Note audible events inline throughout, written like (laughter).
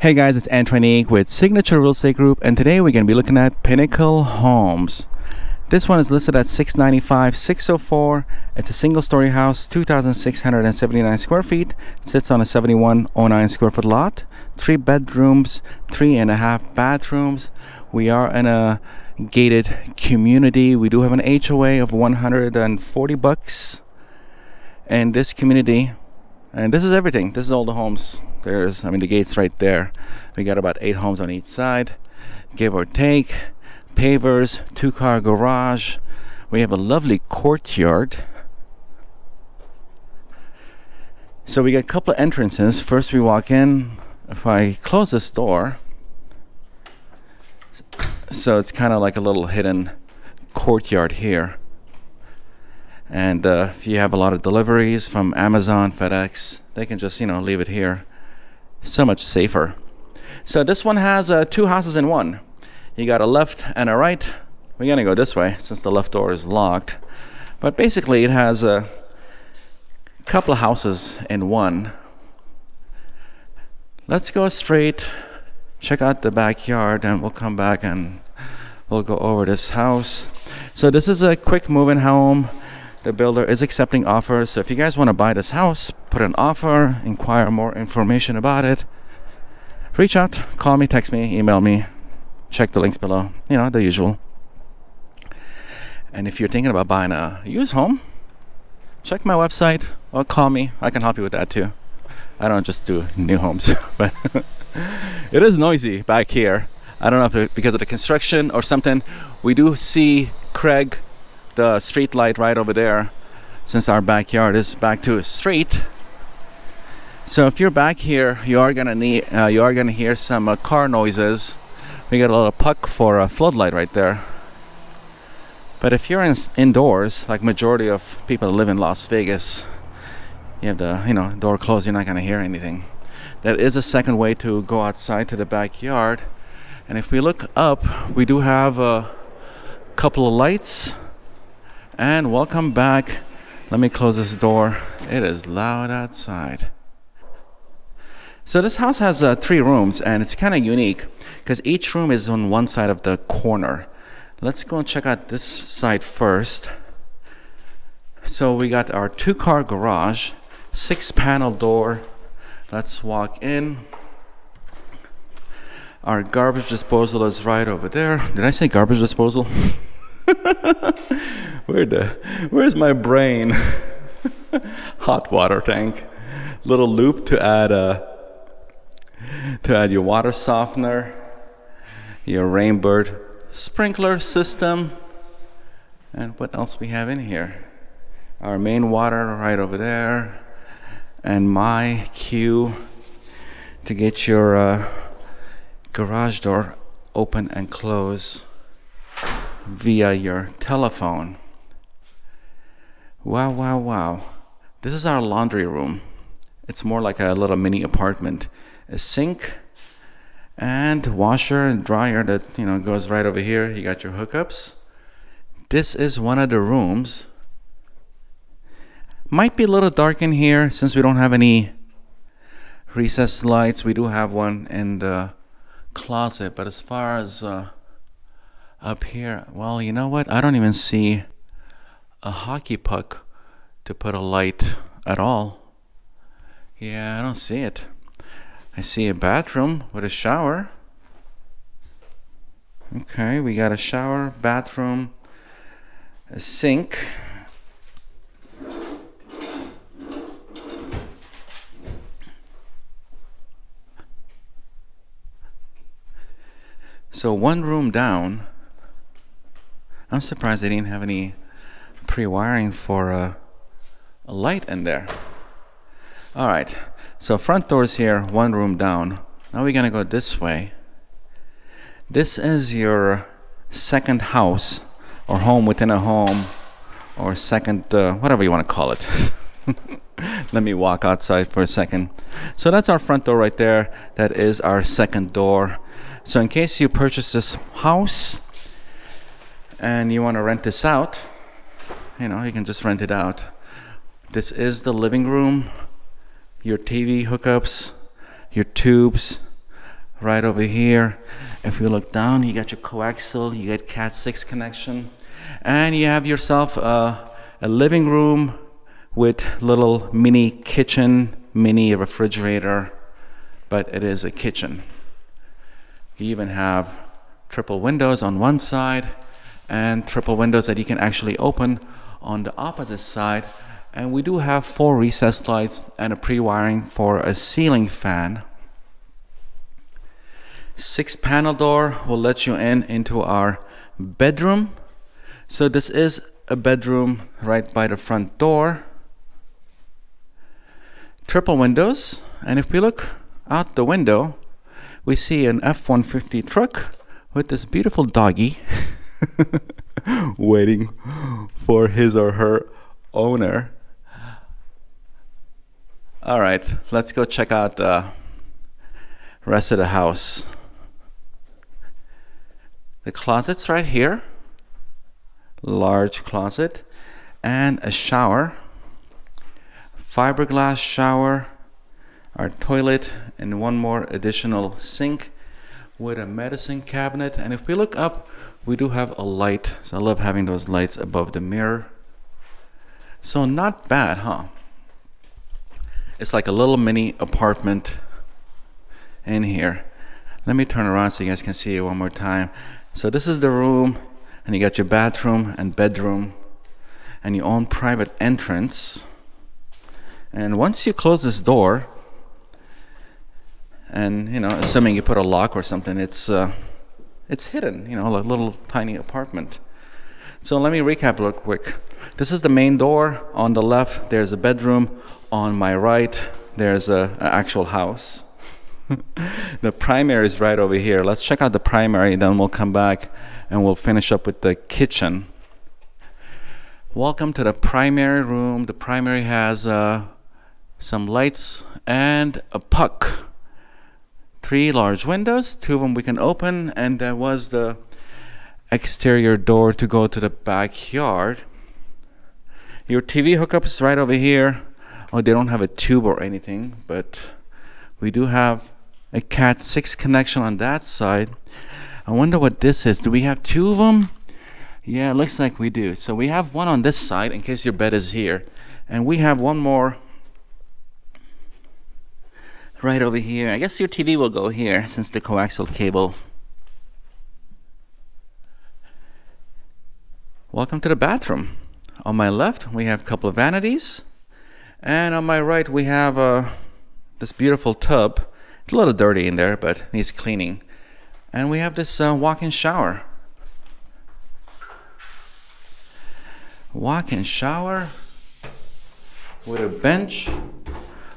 Hey guys, it's Antranik with Signature Real Estate Group, and today we're going to be looking at Pinnacle Homes. This one is listed at 695 604. It's a single story house, 2,679 square feet, sits on a 7109 square foot lot, three bedrooms, three and a half bathrooms. We are in a gated community. We do have an HOA of 140 bucks. And this community, and this is everything. This is all the homes. There's, I mean, the gate's right there. We got about eight homes on each side, give or take. Pavers, two car garage. We have a lovely courtyard. So we got a couple of entrances. First, we walk in. If I close this door, so it's kind of like a little hidden courtyard here. And uh, if you have a lot of deliveries from Amazon, FedEx, they can just, you know, leave it here. So much safer. So this one has uh, two houses in one. You got a left and a right. We're going to go this way since the left door is locked. But basically, it has a couple of houses in one. Let's go straight, check out the backyard, and we'll come back and we'll go over this house. So, this is a quick moving home. The builder is accepting offers. So if you guys want to buy this house, put an offer, inquire more information about it, reach out, call me, text me, email me, check the links below. You know, the usual. And if you're thinking about buying a used home, check my website or call me. I can help you with that too. I don't just do new homes, (laughs) but (laughs) it is noisy back here. I don't know if because of the construction or something. We do see Craig the street light right over there since our backyard is back to a street. So if you're back here you are gonna need uh, you are gonna hear some uh, car noises. We got a little puck for a floodlight right there. But if you're in, indoors like majority of people live in Las Vegas you have the you know door closed you're not gonna hear anything. That is a second way to go outside to the backyard. And if we look up we do have a couple of lights and welcome back. Let me close this door. It is loud outside. So this house has uh, three rooms and it's kind of unique because each room is on one side of the corner. Let's go and check out this side first. So we got our two car garage, six panel door. Let's walk in. Our garbage disposal is right over there. Did I say garbage disposal? (laughs) Where the where's my brain? (laughs) Hot water tank. Little loop to add a to add your water softener, your Rainbird sprinkler system, and what else we have in here? Our main water right over there, and MyQ to get your uh, garage door open and close via your telephone. Wow, wow, wow. This is our laundry room. It's more like a little mini apartment. A sink and washer and dryer that, you know, goes right over here. You got your hookups. This is one of the rooms. Might be a little dark in here since we don't have any recessed lights. We do have one in the closet, but as far as uh, up here, well, you know what? I don't even see a hockey puck to put a light at all. Yeah, I don't see it. I see a bathroom with a shower. Okay, we got a shower, bathroom, a sink. So one room down I'm surprised they didn't have any pre-wiring for a, a light in there. All right, so front doors here, one room down. Now we're gonna go this way. This is your second house or home within a home or second, uh, whatever you want to call it. (laughs) Let me walk outside for a second. So that's our front door right there. That is our second door. So in case you purchase this house, and you want to rent this out, you know, you can just rent it out. This is the living room, your TV hookups, your tubes, right over here. If you look down, you got your coaxial, you get Cat 6 connection, and you have yourself a, a living room with little mini kitchen, mini refrigerator, but it is a kitchen. You even have triple windows on one side and triple windows that you can actually open on the opposite side. And we do have four recessed lights and a pre-wiring for a ceiling fan. Six panel door will let you in into our bedroom. So this is a bedroom right by the front door. Triple windows. And if we look out the window, we see an F-150 truck with this beautiful doggy (laughs) (laughs) waiting for his or her owner. All right, let's go check out the rest of the house. The closet's right here. Large closet and a shower. Fiberglass shower, our toilet, and one more additional sink with a medicine cabinet. And if we look up, we do have a light. So I love having those lights above the mirror. So not bad, huh? It's like a little mini apartment in here. Let me turn around so you guys can see it one more time. So this is the room, and you got your bathroom and bedroom, and your own private entrance. And once you close this door, and you know, assuming you put a lock or something, it's uh, it's hidden. You know, a little tiny apartment. So let me recap real quick. This is the main door. On the left, there's a bedroom. On my right, there's a, actual house. (laughs) the primary is right over here. Let's check out the primary, then we'll come back and we'll finish up with the kitchen. Welcome to the primary room. The primary has uh, some lights and a puck three large windows. Two of them we can open, and there was the exterior door to go to the backyard. Your TV hookup is right over here. Oh, they don't have a tube or anything, but we do have a Cat 6 connection on that side. I wonder what this is. Do we have two of them? Yeah, it looks like we do. So we have one on this side in case your bed is here. And we have one more right over here. I guess your TV will go here since the coaxial cable. Welcome to the bathroom. On my left, we have a couple of vanities. And on my right, we have uh, this beautiful tub. It's a little dirty in there, but needs cleaning. And we have this uh, walk-in shower. Walk-in shower with a bench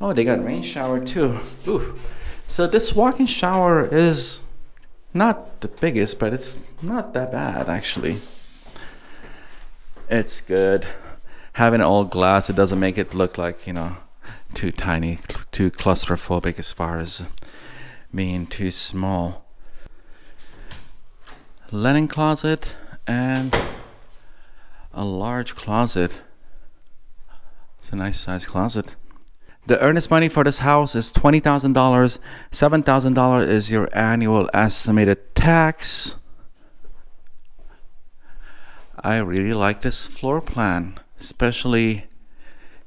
Oh, they got rain shower too. Ooh. So this walk-in shower is not the biggest, but it's not that bad actually. It's good. Having all glass, it doesn't make it look like, you know, too tiny, too claustrophobic as far as being too small. Linen closet and a large closet. It's a nice size closet. The earnest money for this house is $20,000. $7,000 is your annual estimated tax. I really like this floor plan, especially,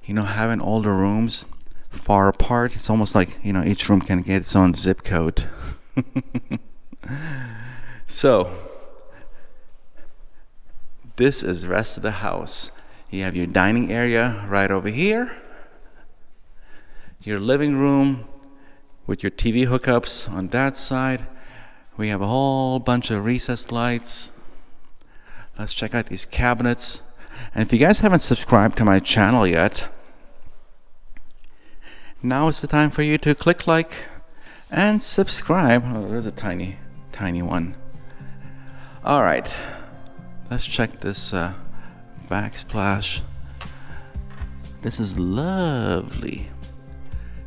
you know, having all the rooms far apart. It's almost like, you know, each room can get its own zip code. (laughs) so, this is the rest of the house. You have your dining area right over here your living room with your TV hookups on that side. We have a whole bunch of recessed lights. Let's check out these cabinets. And if you guys haven't subscribed to my channel yet, now is the time for you to click like and subscribe. Oh, there's a tiny, tiny one. All right, let's check this uh, backsplash. This is lovely.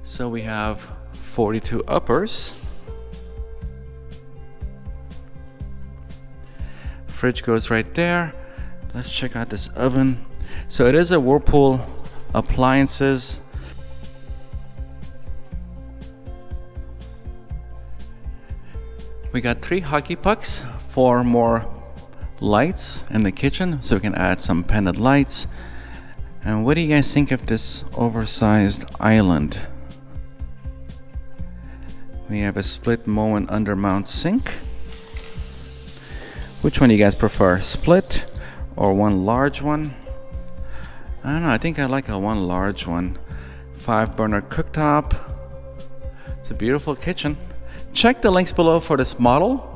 So we have 42 uppers. Fridge goes right there. Let's check out this oven. So it is a Whirlpool appliances. We got three hockey pucks, four more lights in the kitchen, so we can add some pendant lights. And what do you guys think of this oversized island? We have a split Moen undermount sink. Which one do you guys prefer? Split or one large one? I don't know, I think I like a one large one. Five burner cooktop. It's a beautiful kitchen. Check the links below for this model.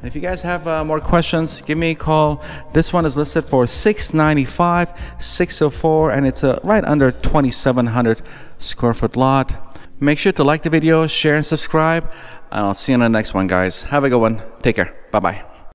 And if you guys have uh, more questions, give me a call. This one is listed for 695, 604, and it's a right under 2,700 square foot lot. Make sure to like the video, share, and subscribe, and I'll see you in the next one, guys. Have a good one. Take care. Bye bye.